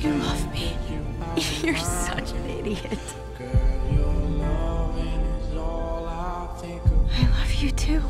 You love me. You're such an idiot. I love you too.